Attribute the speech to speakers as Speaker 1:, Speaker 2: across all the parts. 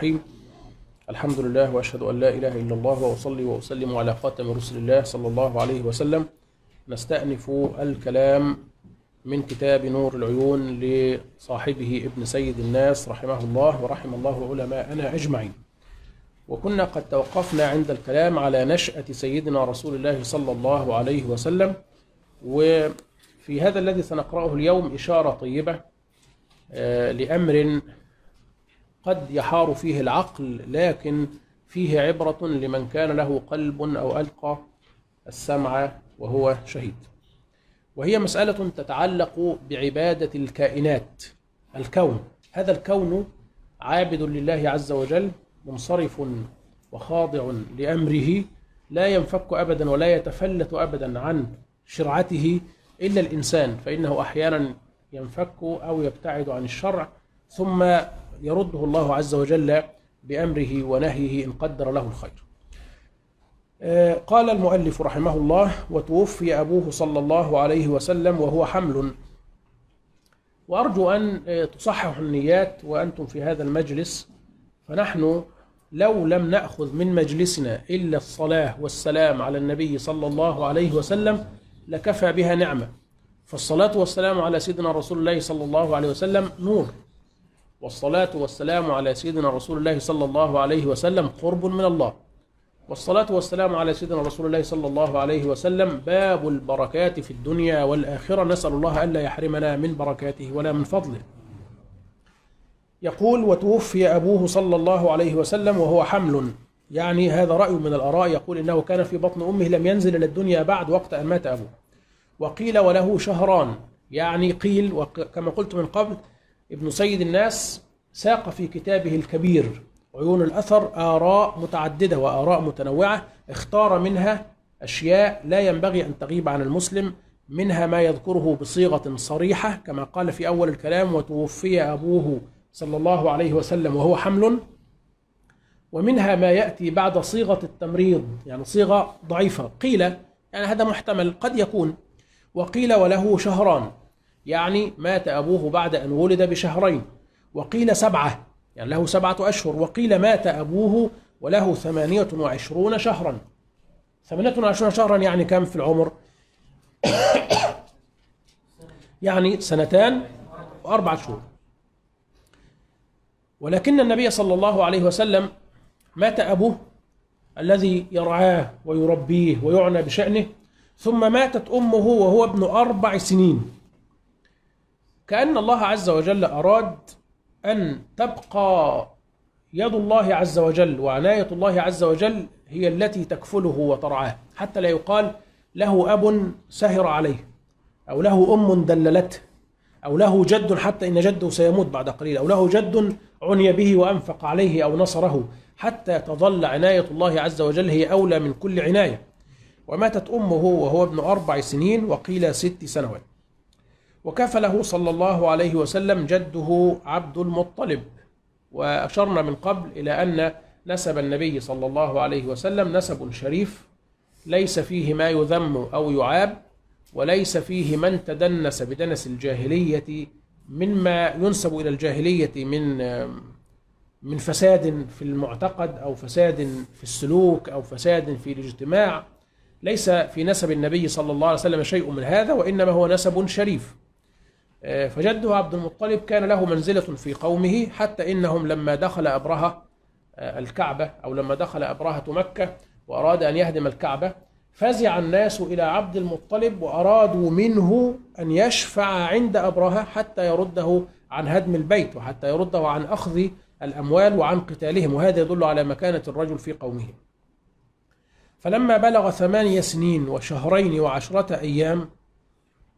Speaker 1: الرحيم. الحمد لله وأشهد أن لا إله إلا الله وأصلي وأسلم على خاتم رسل الله صلى الله عليه وسلم. نستأنف الكلام من كتاب نور العيون لصاحبه ابن سيد الناس رحمه الله ورحم الله علماءنا أجمعين. وكنا قد توقفنا عند الكلام على نشأة سيدنا رسول الله صلى الله عليه وسلم. وفي هذا الذي سنقرأه اليوم إشارة طيبة آه، لأمر قد يحار فيه العقل لكن فيه عبرة لمن كان له قلب أو ألقى السمع وهو شهيد. وهي مسألة تتعلق بعبادة الكائنات الكون. هذا الكون عابد لله عز وجل منصرف وخاضع لأمره لا ينفك أبدا ولا يتفلت أبدا عن شرعته إلا الإنسان فإنه أحيانا ينفك أو يبتعد عن الشرع ثم يرده الله عز وجل بأمره ونهيه إن قدر له الخير. آه، قال المؤلف رحمه الله وتوفي أبوه صلى الله عليه وسلم وهو حمل. وأرجو أن آه، تصححوا النيات وأنتم في هذا المجلس فنحن لو لم نأخذ من مجلسنا إلا الصلاة والسلام على النبي صلى الله عليه وسلم لكفى بها نعمة. فالصلاة والسلام على سيدنا رسول الله صلى الله عليه وسلم نور. والصلاة والسلام على سيدنا رسول الله صلى الله عليه وسلم قرب من الله. والصلاة والسلام على سيدنا رسول الله صلى الله عليه وسلم باب البركات في الدنيا والآخرة. نسأل الله ألا يحرمنا من بركاته ولا من فضله. يقول وتوفي أبوه صلى الله عليه وسلم وهو حمل. يعني هذا رأي من الآراء. يقول إنه كان في بطن أمه لم ينزل إلى الدنيا بعد وقت أن مات أبوه. وقيل وله شهران. يعني قيل وكما قلت من قبل ابن سيد الناس ساق في كتابه الكبير عيون الأثر آراء متعددة وآراء متنوعة اختار منها أشياء لا ينبغي أن تغيب عن المسلم منها ما يذكره بصيغة صريحة كما قال في أول الكلام وتوفي أبوه صلى الله عليه وسلم وهو حمل ومنها ما يأتي بعد صيغة التمريض يعني صيغة ضعيفة قيل يعني هذا محتمل قد يكون وقيل وله شهران. يعني مات أبوه بعد أن ولد بشهرين وقيل سبعة يعني له سبعة أشهر وقيل مات أبوه وله ثمانية وعشرون شهرا. ثمانية وعشرون شهرا يعني كم في العمر؟ يعني سنتان وأربعة شهور. ولكن النبي صلى الله عليه وسلم مات أبوه الذي يرعاه ويربيه ويعنى بشأنه ثم ماتت أمه وهو ابن أربع سنين. كأن الله عز وجل أراد أن تبقى يد الله عز وجل وعناية الله عز وجل هي التي تكفله وترعاه. حتى لا يقال له أب سهر عليه أو له أم دللته أو له جد حتى إن جده سيموت بعد قليل أو له جد عني به وأنفق عليه أو نصره حتى تظل عناية الله عز وجل هي أولى من كل عناية. وماتت أمه وهو ابن أربع سنين وقيل ست سنوات. وكفله صلى الله عليه وسلم جده عبد المطلب. وأشرنا من قبل إلى أن نسب النبي صلى الله عليه وسلم نسب شريف ليس فيه ما يذم أو يعاب وليس فيه من تدنس بدنس الجاهلية مما ينسب إلى الجاهلية من من فساد في المعتقد أو فساد في السلوك أو فساد في الاجتماع. ليس في نسب النبي صلى الله عليه وسلم شيء من هذا وإنما هو نسب شريف. فجده عبد المطلب كان له منزلة في قومه حتى إنهم لما دخل أبرهة الكعبة أو لما دخل أبرهة مكة وأراد أن يهدم الكعبة فزع الناس إلى عبد المطلب وأرادوا منه أن يشفع عند أبرهة حتى يرده عن هدم البيت وحتى يرده عن أخذ الأموال وعن قتالهم وهذا يدل على مكانة الرجل في قومه. فلما بلغ ثمانية سنين وشهرين وعشرة أيام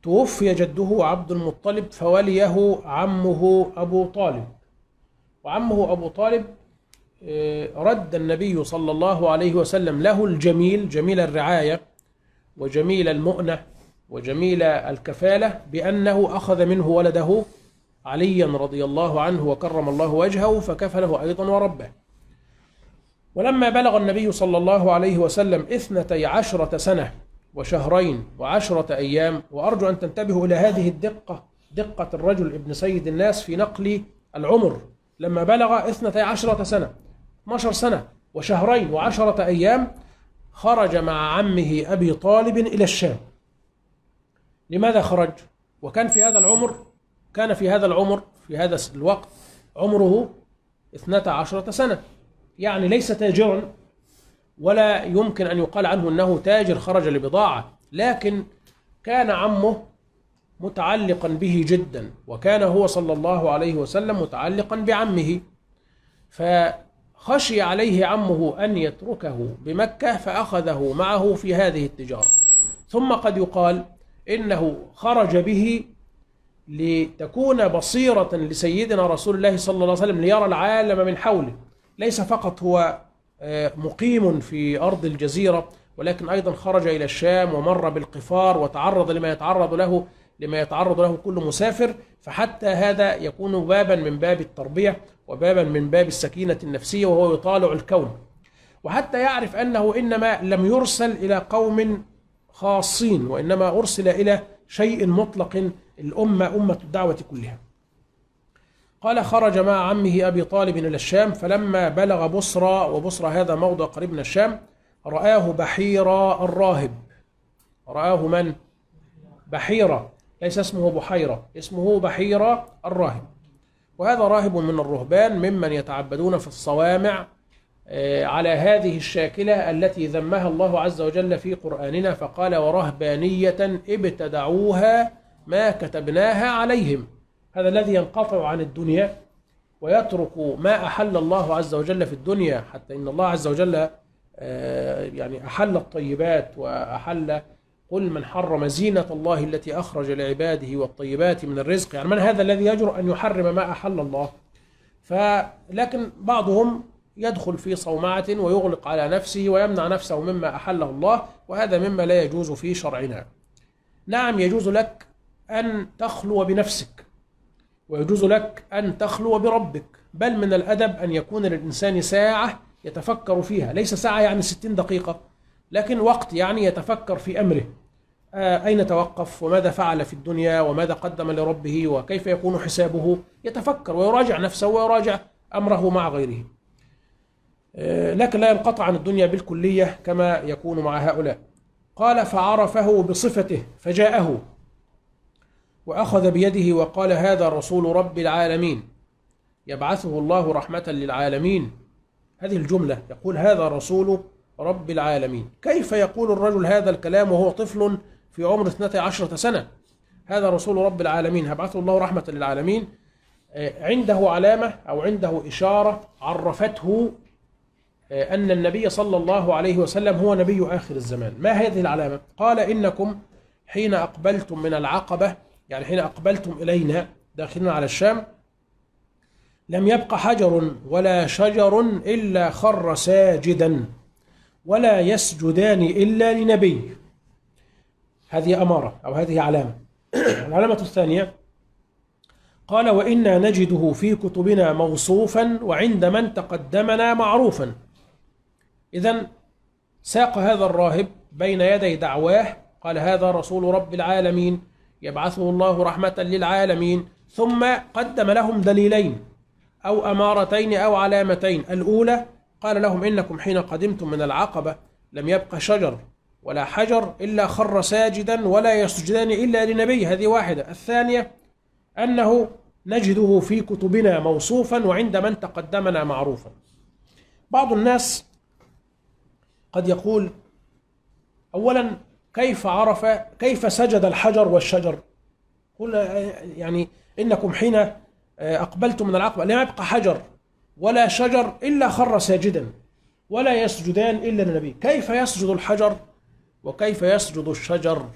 Speaker 1: توفي جده عبد المطلب فوليه عمه أبو طالب. وعمه أبو طالب رد النبي صلى الله عليه وسلم له الجميل جميل الرعاية وجميل المؤنة وجميل الكفالة بأنه أخذ منه ولده عليا رضي الله عنه وكرم الله وجهه فكفله أيضا وربه. ولما بلغ النبي صلى الله عليه وسلم اثنتي عشرة سنة وشهرين وعشرة أيام وأرجو أن تنتبهوا إلى هذه الدقة دقة الرجل ابن سيد الناس في نقل العمر لما بلغ اثنتي عشرة سنة 12 سنة وشهرين وعشرة أيام خرج مع عمه أبي طالب إلى الشام لماذا خرج؟ وكان في هذا العمر كان في هذا العمر في هذا الوقت عمره اثنتا عشرة سنة يعني ليس تاجرا ولا يمكن أن يقال عنه أنه تاجر خرج لبضاعة. لكن كان عمه متعلقا به جدا وكان هو صلى الله عليه وسلم متعلقا بعمه. فخشي عليه عمه أن يتركه بمكة فأخذه معه في هذه التجارة. ثم قد يقال إنه خرج به لتكون بصيرة لسيدنا رسول الله صلى الله عليه وسلم ليرى العالم من حوله. ليس فقط هو مقيم في أرض الجزيرة ولكن أيضا خرج إلى الشام ومر بالقفار وتعرض لما يتعرض له لما يتعرض له كل مسافر فحتى هذا يكون بابا من باب التربية وبابا من باب السكينة النفسية وهو يطالع الكون. وحتى يعرف أنه إنما لم يرسل إلى قوم خاصين وإنما أرسل إلى شيء مطلق الأمة أمة الدعوة كلها. قال خرج مع عمه أبي طالب إلى الشام فلما بلغ بصرى وبصرى هذا موضع قريب من الشام رآه بحيرة الراهب. رآه من؟ بحيرة ليس اسمه بحيرة اسمه بحيرة الراهب. وهذا راهب من الرهبان ممن يتعبدون في الصوامع على هذه الشاكلة التي ذمها الله عز وجل في قرآننا فقال ورهبانية ابتدعوها ما كتبناها عليهم. هذا الذي ينقطع عن الدنيا ويترك ما أحل الله عز وجل في الدنيا حتى إن الله عز وجل يعني أحل الطيبات وأحل قل من حرم زينة الله التي أخرج لعباده والطيبات من الرزق. يعني من هذا الذي يجرؤ أن يحرم ما أحل الله. فلكن بعضهم يدخل في صومعة ويغلق على نفسه ويمنع نفسه مما أحله الله وهذا مما لا يجوز في شرعنا. نعم يجوز لك أن تخلو بنفسك. ويجوز لك أن تخلو بربك بل من الأدب أن يكون للإنسان ساعة يتفكر فيها ليس ساعة يعني ستين دقيقة لكن وقت يعني يتفكر في أمره. أين توقف؟ وماذا فعل في الدنيا؟ وماذا قدم لربه؟ وكيف يكون حسابه؟ يتفكر ويراجع نفسه ويراجع أمره مع غيره. لكن لا ينقطع عن الدنيا بالكلية كما يكون مع هؤلاء. قال فعرفه بصفته فجاءه وأخذ بيده وقال هذا رسول رب العالمين. يبعثه الله رحمة للعالمين. هذه الجملة يقول هذا رسول رب العالمين. كيف يقول الرجل هذا الكلام وهو طفل في عمر 12 سنة؟ هذا رسول رب العالمين. هبعثه الله رحمة للعالمين. عنده علامة أو عنده إشارة عرفته أن النبي صلى الله عليه وسلم هو نبي آخر الزمان. ما هذه العلامة؟ قال إنكم حين أقبلتم من العقبة يعني حين أقبلتم إلينا داخلين على الشام لم يبق حجر ولا شجر إلا خر ساجدا ولا يسجدان إلا لنبي. هذه أمارة أو هذه علامة العلامة الثانية قال وإنا نجده في كتبنا موصوفا وعند من تقدمنا معروفا. إذا ساق هذا الراهب بين يدي دعواه قال هذا رسول رب العالمين. يبعثه الله رحمة للعالمين ثم قدم لهم دليلين أو أمارتين أو علامتين. الأولى قال لهم إنكم حين قدمتم من العقبة لم يبق شجر ولا حجر إلا خر ساجدا ولا يسجدان إلا لنبي. هذه واحدة. الثانية أنه نجده في كتبنا موصوفا وعند من تقدمنا معروفا. بعض الناس قد يقول أولا كيف عرف كيف سجد الحجر والشجر؟ قل يعني إنكم حين أقبلتم من العقبة لا يبقى حجر ولا شجر إلا خر ساجدا ولا يسجدان إلا للنبي. كيف يسجد الحجر وكيف يسجد الشجر؟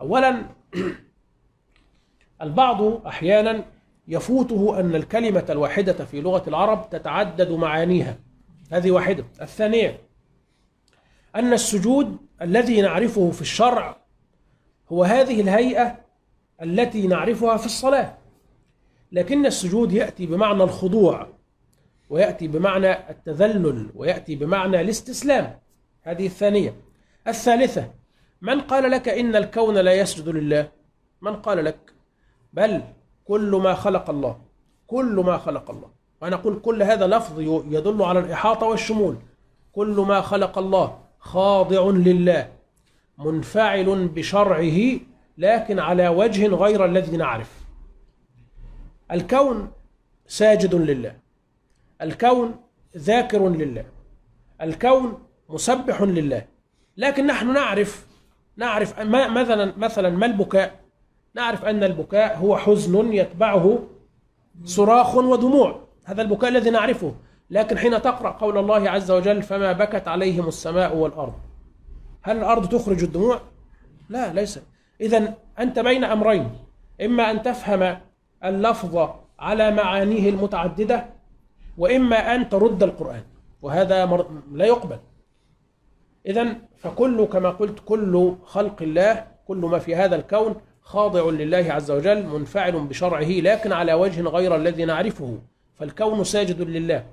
Speaker 1: أولا البعض أحيانا يفوته أن الكلمة الواحدة في لغة العرب تتعدد معانيها. هذه واحدة. الثانية أن السجود الذي نعرفه في الشرع هو هذه الهيئة التي نعرفها في الصلاة. لكن السجود يأتي بمعنى الخضوع ويأتي بمعنى التذلل ويأتي بمعنى الاستسلام. هذه الثانية. الثالثة من قال لك إن الكون لا يسجد لله؟ من قال لك؟ بل كل ما خلق الله كل ما خلق الله. ونقول كل هذا لفظ يدل على الإحاطة والشمول. كل ما خلق الله خاضع لله منفعل بشرعه لكن على وجه غير الذي نعرف. الكون ساجد لله الكون ذاكر لله الكون مسبح لله لكن نحن نعرف نعرف ما مثلا مثلا ما البكاء؟ نعرف أن البكاء هو حزن يتبعه صراخ ودموع. هذا البكاء الذي نعرفه. لكن حين تقرأ قول الله عز وجل فما بكت عليهم السماء والأرض هل الأرض تخرج الدموع؟ لا ليس. اذا أنت بين أمرين إما أن تفهم اللفظ على معانيه المتعددة وإما أن ترد القرآن وهذا. لا يقبل. اذا فكل كما قلت كل خلق الله كل ما في هذا الكون خاضع لله عز وجل منفعل بشرعه لكن على وجه غير الذي نعرفه فالكون ساجد لله.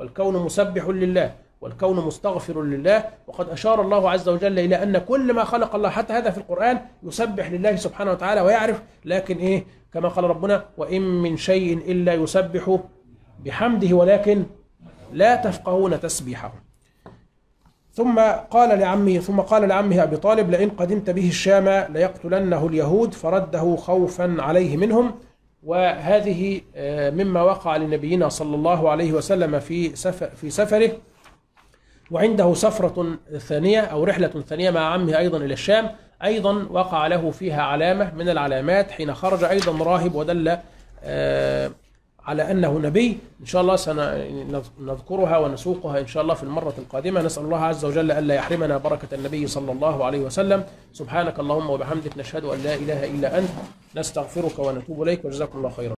Speaker 1: والكون مسبح لله والكون مستغفر لله. وقد أشار الله عز وجل إلى أن كل ما خلق الله حتى هذا في القرآن يسبح لله سبحانه وتعالى ويعرف. لكن إيه؟ كما قال ربنا وإن من شيء إلا يسبح بحمده ولكن لا تفقهون تسبيحه. ثم قال لعمه ثم قال لعمه أبي طالب لئن قدمت به الشام ليقتلنه اليهود فرده خوفا عليه منهم. وهذه مما وقع لنبينا صلى الله عليه وسلم في في سفره. وعنده سفرة ثانية أو رحلة ثانية مع عمه أيضا إلى الشام. أيضا وقع له فيها علامة من العلامات حين خرج أيضا راهب ودل على أنه نبي إن شاء الله سنذكرها ونسوقها إن شاء الله في المرة القادمة. نسأل الله عز وجل ألا يحرمنا بركة النبي صلى الله عليه وسلم. سبحانك اللهم وبحمدك نشهد أن لا إله إلا أنت. نستغفرك ونتوب إليك. وجزاكم الله خيرا.